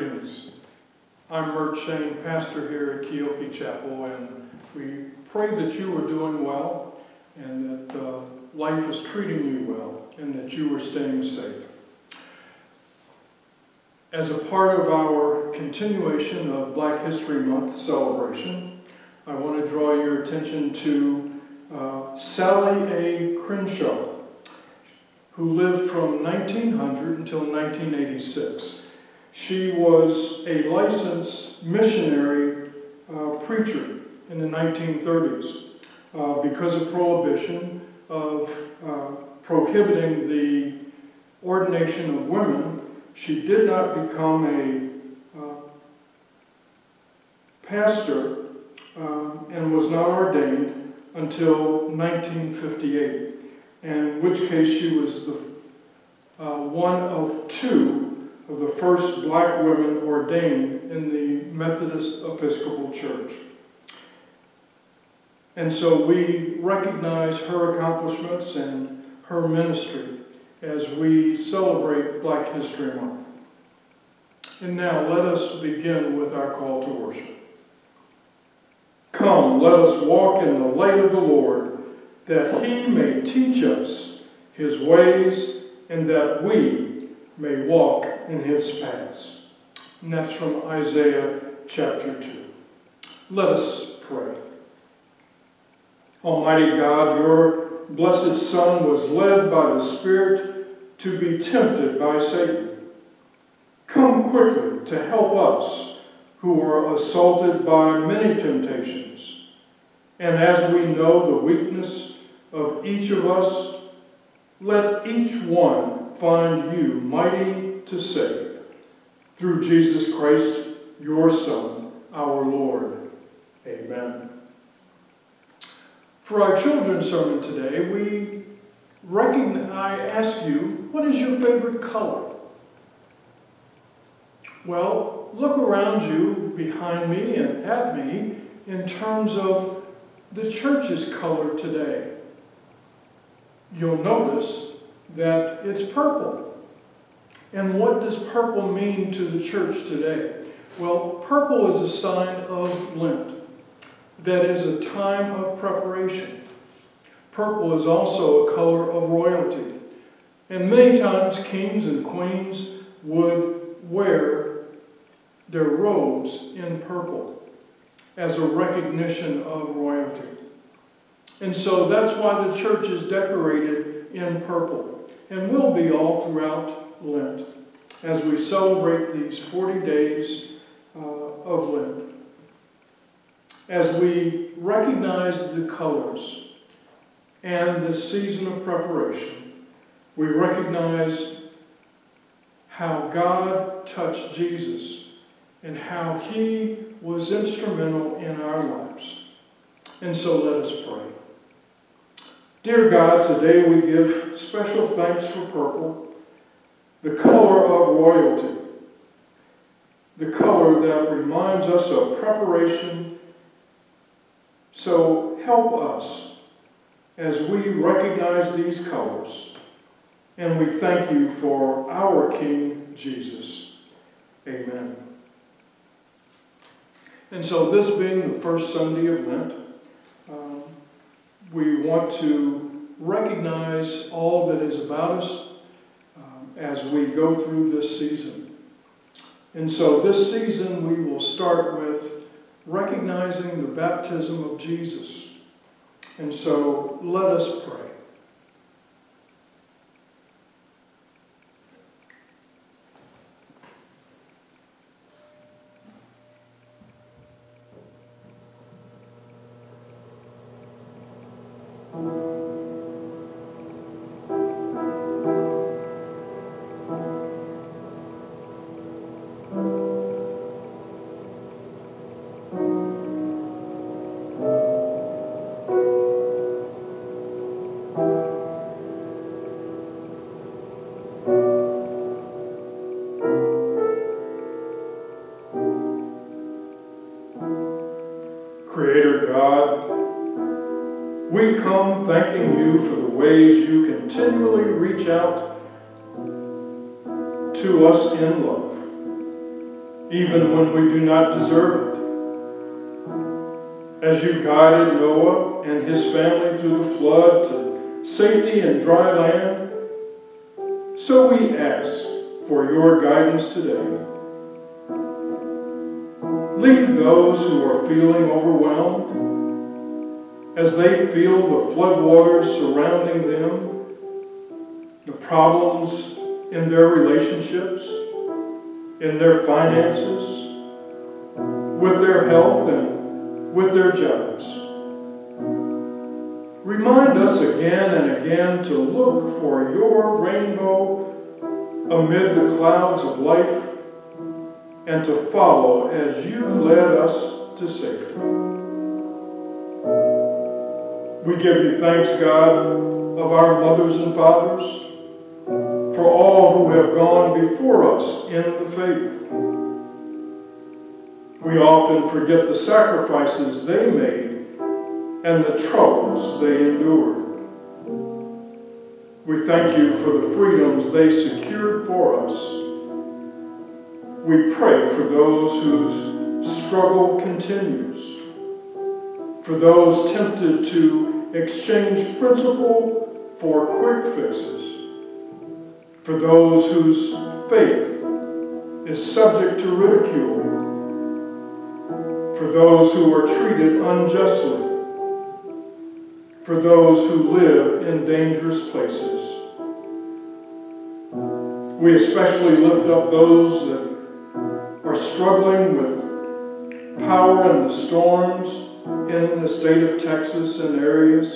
Greetings. I'm Mert Shane, pastor here at Keokee Chapel, and we pray that you are doing well and that uh, life is treating you well and that you are staying safe. As a part of our continuation of Black History Month celebration, I want to draw your attention to uh, Sally A. Crenshaw, who lived from 1900 until 1986. She was a licensed missionary uh, preacher in the 1930s. Uh, because of prohibition of uh, prohibiting the ordination of women, she did not become a uh, pastor um, and was not ordained until 1958, in which case she was the uh, one of two of the first black women ordained in the Methodist Episcopal Church. And so we recognize her accomplishments and her ministry as we celebrate Black History Month. And now let us begin with our call to worship. Come, let us walk in the light of the Lord, that he may teach us his ways and that we may walk in his paths. And that's from Isaiah chapter 2. Let us pray. Almighty God, your blessed Son was led by the Spirit to be tempted by Satan. Come quickly to help us who are assaulted by many temptations. And as we know the weakness of each of us, let each one find you mighty to save. Through Jesus Christ, your Son, our Lord. Amen. For our children's sermon today, we recognize, I ask you, what is your favorite color? Well, look around you, behind me and at me, in terms of the church's color today. You'll notice that it's purple. And what does purple mean to the church today? Well, purple is a sign of Lent. That is a time of preparation. Purple is also a color of royalty. And many times kings and queens would wear their robes in purple as a recognition of royalty. And so that's why the church is decorated in purple and will be all throughout Lent as we celebrate these 40 days uh, of Lent. As we recognize the colors and the season of preparation, we recognize how God touched Jesus and how he was instrumental in our lives. And so let us pray. Dear God, today we give special thanks for purple, the color of royalty, the color that reminds us of preparation. So help us as we recognize these colors, and we thank you for our King Jesus. Amen. And so, this being the first Sunday of Lent, we want to recognize all that is about us um, as we go through this season. And so this season we will start with recognizing the baptism of Jesus. And so let us pray. Thanking you for the ways you continually reach out to us in love. even when we do not deserve it. As you guided Noah and his family through the flood to safety in dry land, so we ask for your guidance today. Lead those who are feeling overwhelmed as they feel the floodwaters surrounding them, the problems in their relationships, in their finances, with their health, and with their jobs. Remind us again and again to look for your rainbow amid the clouds of life and to follow as you led us to safety. We give you thanks, God, of our mothers and fathers, for all who have gone before us in the faith. We often forget the sacrifices they made and the troubles they endured. We thank you for the freedoms they secured for us. We pray for those whose struggle continues, for those tempted to exchange principle for quick fixes, for those whose faith is subject to ridicule, for those who are treated unjustly, for those who live in dangerous places. We especially lift up those that are struggling with power and the storms in the state of Texas and areas,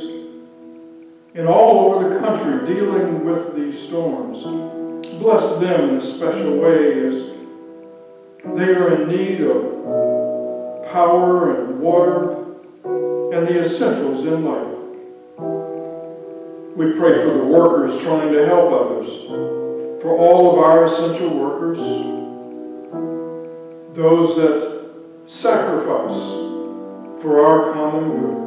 and all over the country dealing with these storms. Bless them in a special way as they are in need of power and water and the essentials in life. We pray for the workers trying to help others, for all of our essential workers, those that sacrifice for our common good.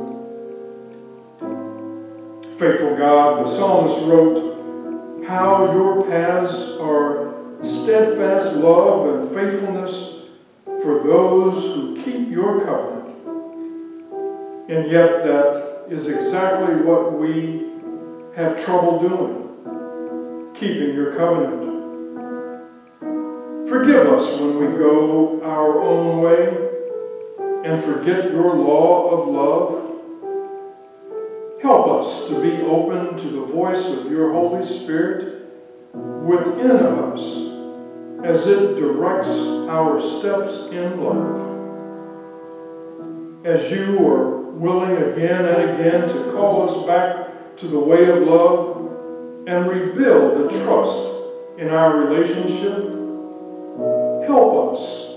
Faithful God, the psalmist wrote, How your paths are steadfast love and faithfulness for those who keep your covenant. And yet, that is exactly what we have trouble doing, keeping your covenant. Forgive us when we go our own way and forget your law of love. Help us to be open to the voice of your Holy Spirit within us as it directs our steps in love. As you are willing again and again to call us back to the way of love and rebuild the trust in our relationship. Help us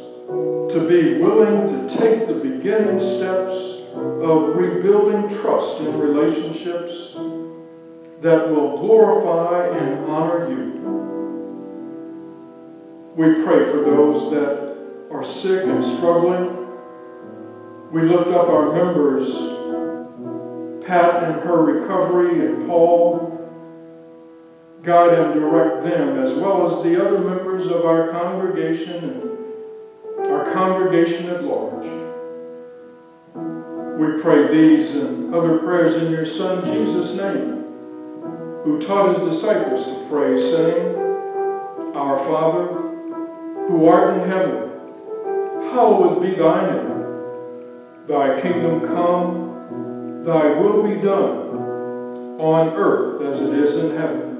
to be willing to take the beginning steps of rebuilding trust in relationships that will glorify and honor you. We pray for those that are sick and struggling. We lift up our members Pat in her recovery and Paul. Guide and direct them as well as the other members of our congregation and our congregation at large. We pray these and other prayers in your Son Jesus' name, who taught his disciples to pray, saying, Our Father, who art in heaven, hallowed be thy name. Thy kingdom come Thy will be done on earth as it is in heaven.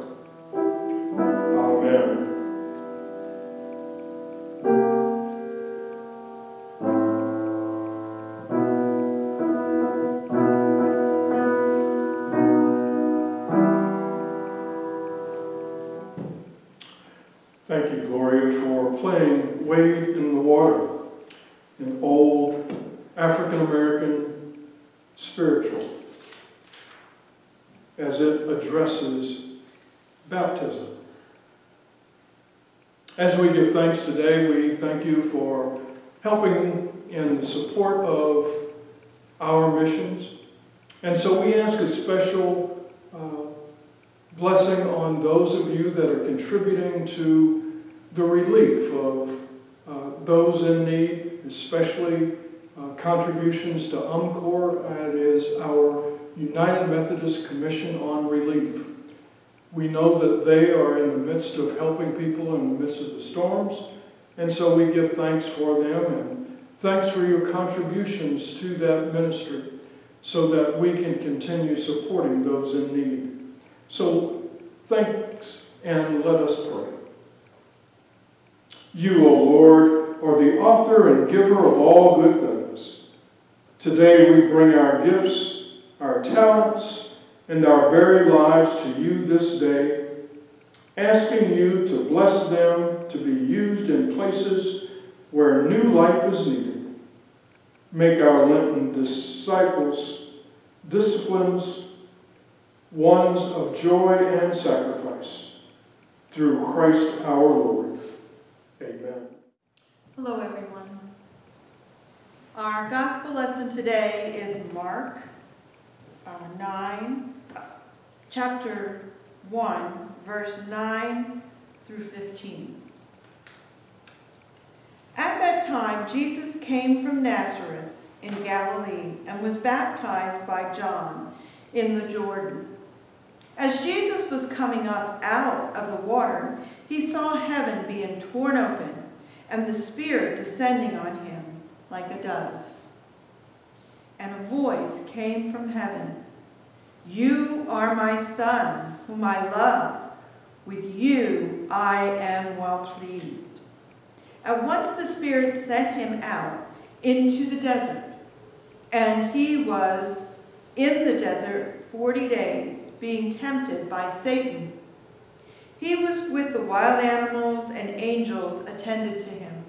Playing Wade in the Water, an old African American spiritual. as it addresses baptism. As we give thanks today, we thank you for helping in the support of our missions. And so we ask a special uh, blessing on those of you that are contributing to the relief of uh, those in need, especially uh, contributions to UMCOR, that is our United Methodist Commission on Relief. We know that they are in the midst of helping people in the midst of the storms, and so we give thanks for them and thanks for your contributions to that ministry so that we can continue supporting those in need. So thanks and let us pray. You, O Lord, are the author and giver of all good things. Today we bring our gifts, our talents, and our very lives to you this day, asking you to bless them to be used in places where new life is needed. Make our Lenten disciples disciplines, ones of joy and sacrifice, through Christ our Lord. Amen. Hello, everyone. Our gospel lesson today is Mark uh, 9, chapter 1, verse 9 through 15. At that time, Jesus came from Nazareth in Galilee and was baptized by John in the Jordan. As Jesus was coming up out of the water, he saw heaven being torn open and the Spirit descending on him like a dove. And a voice came from heaven, You are my Son, whom I love. With you I am well pleased. At once the Spirit sent him out into the desert and he was in the desert 40 days, being tempted by Satan. He was with the wild animals, and angels attended to him.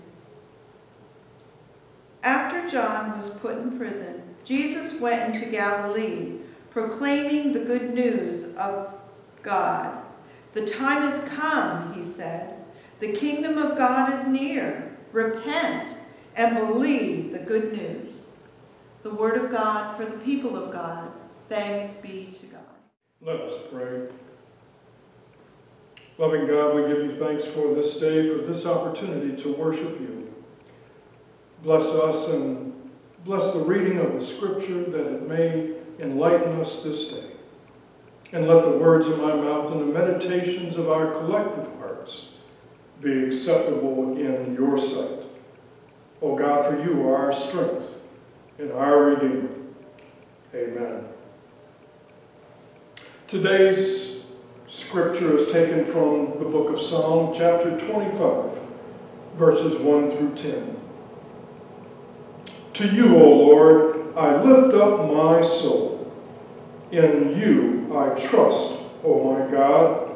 After John was put in prison, Jesus went into Galilee, proclaiming the good news of God. The time has come, he said. The kingdom of God is near. Repent and believe the good news the word of God for the people of God. Thanks be to God. Let us pray. Loving God, we give you thanks for this day, for this opportunity to worship you. Bless us and bless the reading of the scripture that it may enlighten us this day. And let the words of my mouth and the meditations of our collective hearts be acceptable in your sight. O God, for you are our strength and our Redeemer. Amen. Today's scripture is taken from the book of Psalm, chapter 25, verses 1 through 10. To you, O Lord, I lift up my soul. In you I trust, O my God.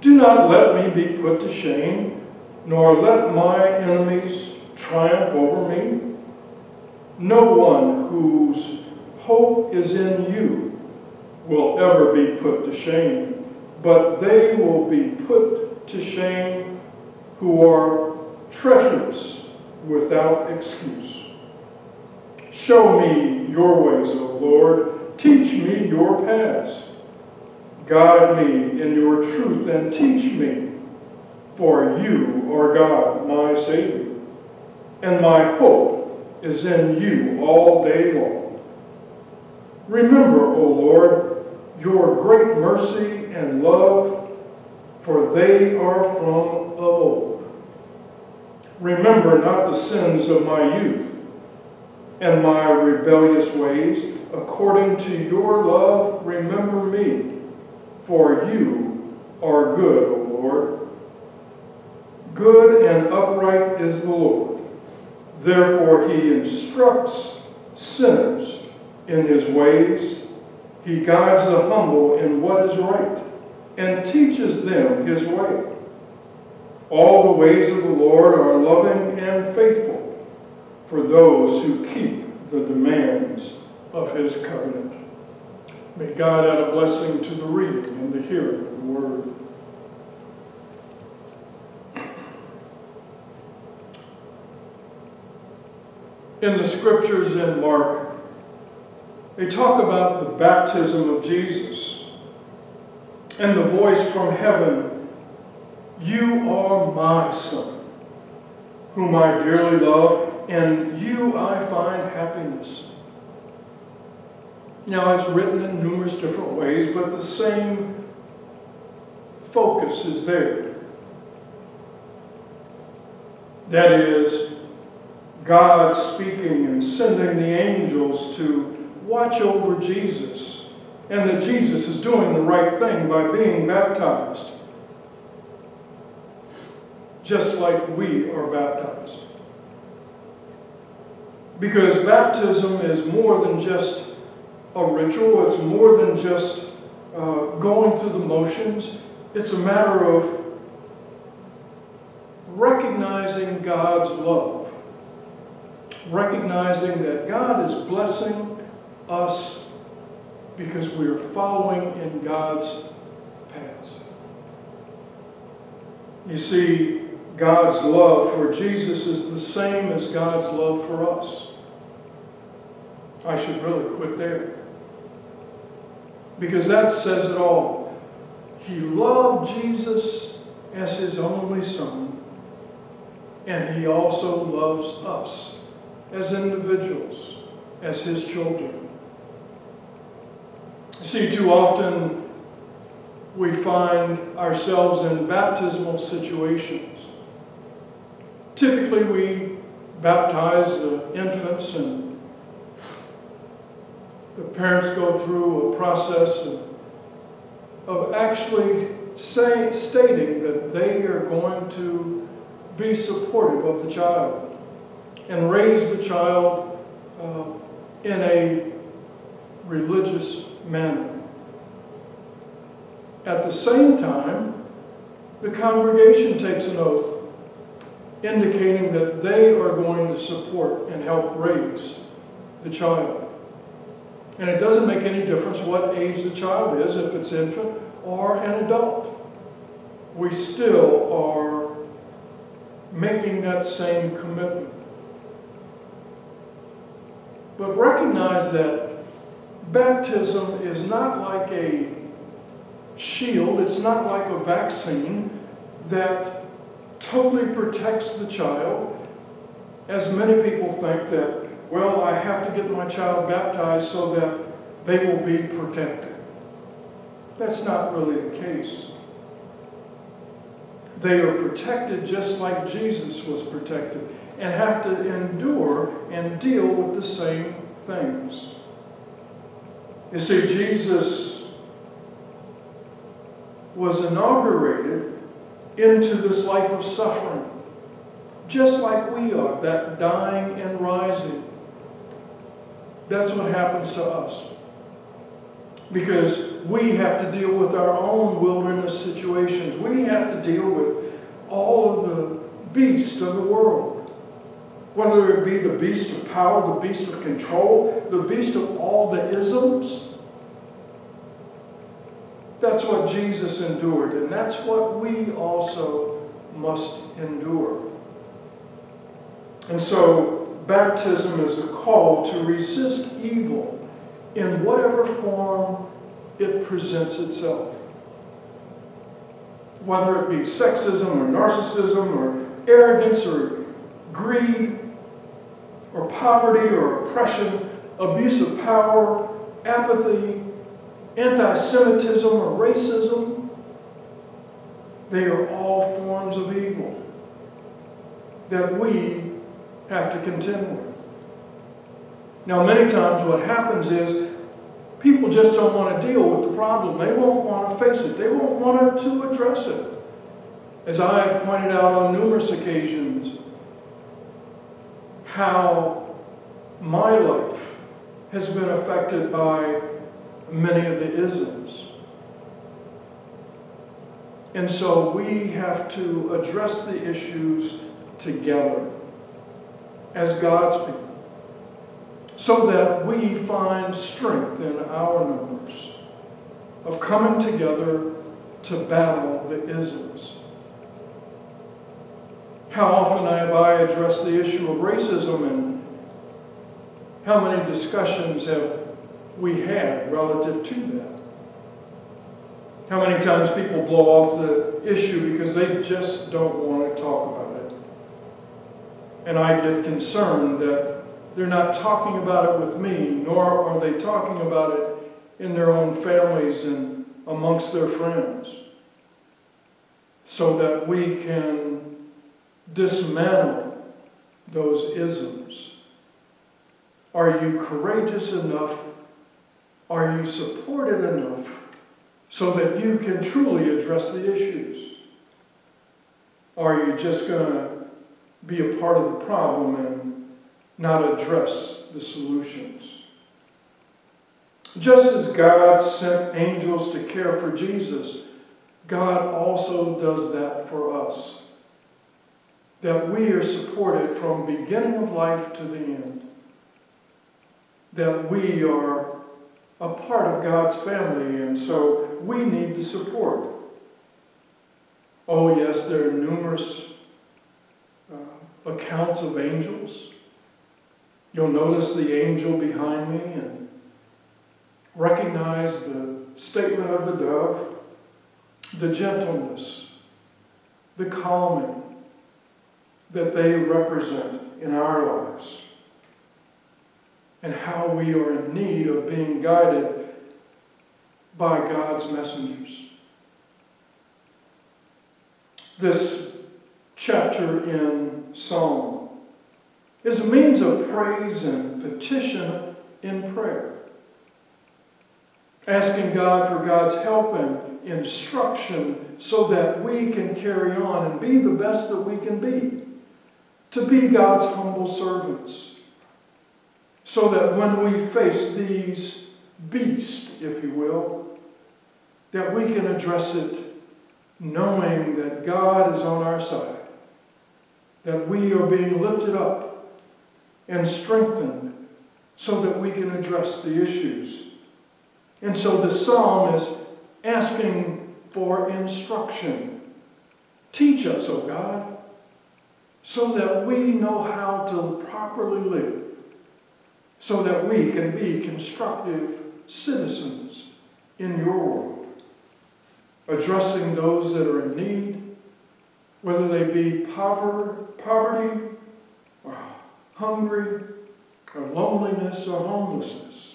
Do not let me be put to shame, nor let my enemies triumph over me. No one whose hope is in you will ever be put to shame, but they will be put to shame who are treacherous without excuse. Show me your ways, O Lord. Teach me your paths. Guide me in your truth and teach me, for you are God, my Savior, and my hope is in you all day long. Remember, O Lord, your great mercy and love, for they are from of old. Remember not the sins of my youth and my rebellious ways. According to your love, remember me, for you are good, O Lord. Good and upright is the Lord. Therefore, he instructs sinners in his ways. He guides the humble in what is right and teaches them his way. All the ways of the Lord are loving and faithful for those who keep the demands of his covenant. May God add a blessing to the reading and the hearing of the word. In the scriptures in Mark, they talk about the baptism of Jesus and the voice from heaven, You are my son, whom I dearly love, and you I find happiness. Now, it's written in numerous different ways, but the same focus is there. That is, God speaking and sending the angels to watch over Jesus, and that Jesus is doing the right thing by being baptized, just like we are baptized. Because baptism is more than just a ritual, it's more than just uh, going through the motions. It's a matter of recognizing God's love, recognizing that God is blessing us because we are following in God's paths. You see, God's love for Jesus is the same as God's love for us. I should really quit there because that says it all. He loved Jesus as his only son, and he also loves us as individuals, as his children. See, too often we find ourselves in baptismal situations. Typically, we baptize the infants and the parents go through a process of, of actually say, stating that they are going to be supportive of the child and raise the child uh, in a religious manner. At the same time, the congregation takes an oath indicating that they are going to support and help raise the child. And it doesn't make any difference what age the child is, if it's infant or an adult. We still are making that same commitment. But recognize that baptism is not like a shield, it's not like a vaccine that totally protects the child, as many people think that well, I have to get my child baptized so that they will be protected. That's not really the case. They are protected just like Jesus was protected and have to endure and deal with the same things. You see, Jesus was inaugurated into this life of suffering, just like we are, that dying and rising. That's what happens to us. Because we have to deal with our own wilderness situations. We have to deal with all of the beasts of the world. Whether it be the beast of power, the beast of control, the beast of all the isms. That's what Jesus endured, and that's what we also must endure. And so baptism is a call to resist evil in whatever form it presents itself. Whether it be sexism or narcissism or arrogance or greed or poverty or oppression, abuse of power, apathy, anti Semitism or racism, they are all forms of evil that we have to contend with. Now, many times what happens is people just don't want to deal with the problem. They won't want to face it. They won't want to address it. As I have pointed out on numerous occasions, how my life has been affected by many of the isms. And so we have to address the issues together as God's people. so that we find strength in our numbers of coming together to battle the isms. How often have I addressed the issue of racism and how many discussions have we had relative to that? How many times people blow off the issue because they just don't want to talk about it? And I get concerned that they're not talking about it with me, nor are they talking about it in their own families and amongst their friends, so that we can dismantle those isms. Are you courageous enough? Are you supported enough so that you can truly address the issues? Are you just going to be a part of the problem and not address the solutions? Just as God sent angels to care for Jesus, God also does that for us. That we are supported from beginning of life to the end. That we are a part of God's family, and so we need the support. Oh, yes, there are numerous uh, accounts of angels. You'll notice the angel behind me and recognize the statement of the dove, the gentleness, the calming that they represent in our lives and how we are in need of being guided by God's messengers. This chapter in Psalm is a means of praise and petition in prayer, asking God for God's help and instruction so that we can carry on and be the best that we can be, to be God's humble servants so that when we face these beasts, if you will, that we can address it knowing that God is on our side, that we are being lifted up and strengthened so that we can address the issues. And so the psalm is asking for instruction. Teach us, O God, so that we know how to properly live so that we can be constructive citizens in your world, addressing those that are in need, whether they be poverty or hungry or loneliness or homelessness,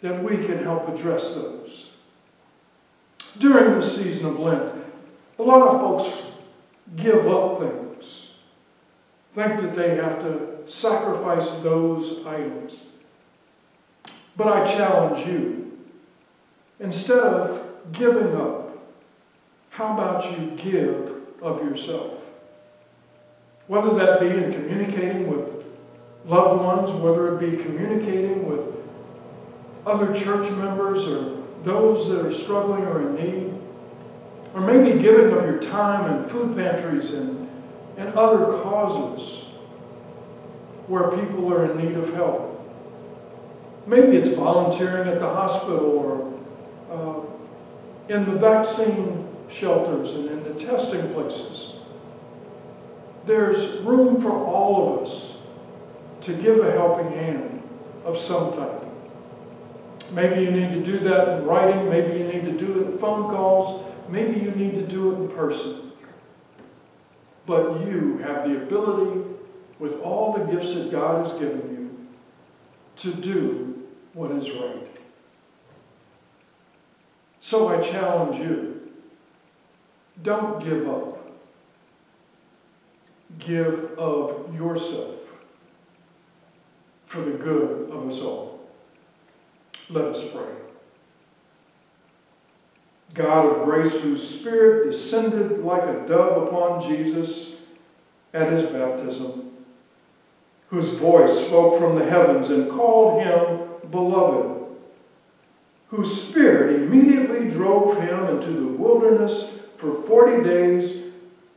that we can help address those. During the season of Lent, a lot of folks give up things, think that they have to sacrifice those items. But I challenge you, instead of giving up, how about you give of yourself? Whether that be in communicating with loved ones, whether it be communicating with other church members or those that are struggling or in need, or maybe giving of your time in food pantries and, and other causes where people are in need of help. Maybe it's volunteering at the hospital or uh, in the vaccine shelters and in the testing places. There's room for all of us to give a helping hand of some type. Maybe you need to do that in writing, maybe you need to do it in phone calls, maybe you need to do it in person. But you have the ability with all the gifts that God has given you to do what is right. So I challenge you don't give up. Give of yourself for the good of us all. Let us pray. God of grace, whose Spirit descended like a dove upon Jesus at his baptism, whose voice spoke from the heavens and called him beloved, whose spirit immediately drove him into the wilderness for forty days,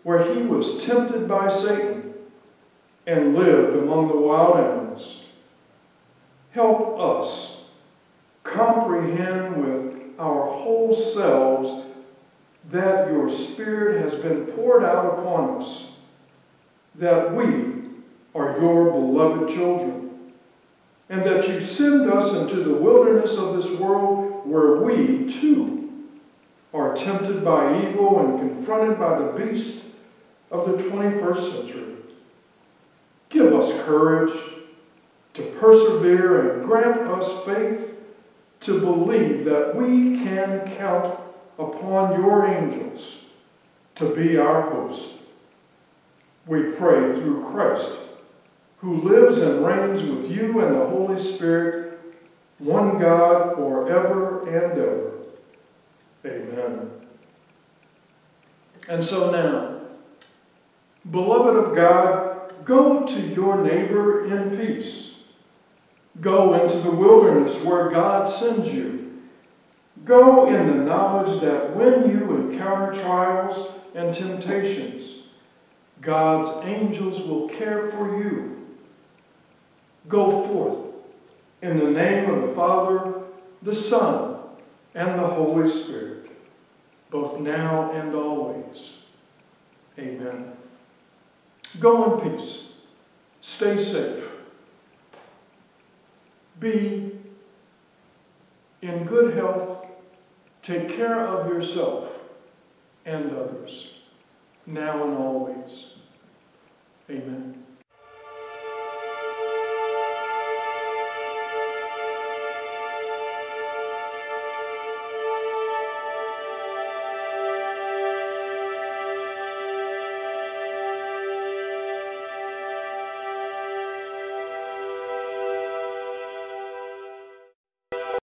where he was tempted by Satan and lived among the wild animals. help us comprehend with our whole selves that your Spirit has been poured out upon us, that we are your beloved children, and that you send us into the wilderness of this world where we, too, are tempted by evil and confronted by the beast of the 21st century. Give us courage to persevere and grant us faith to believe that we can count upon your angels to be our host. We pray through Christ, who lives and reigns with you and the Holy Spirit, one God forever and ever. Amen. And so now, beloved of God, go to your neighbor in peace. Go into the wilderness where God sends you. Go in the knowledge that when you encounter trials and temptations, God's angels will care for you. Go forth in the name of the Father, the Son, and the Holy Spirit, both now and always. Amen. Go in peace. Stay safe. Be in good health. Take care of yourself and others, now and always. Amen.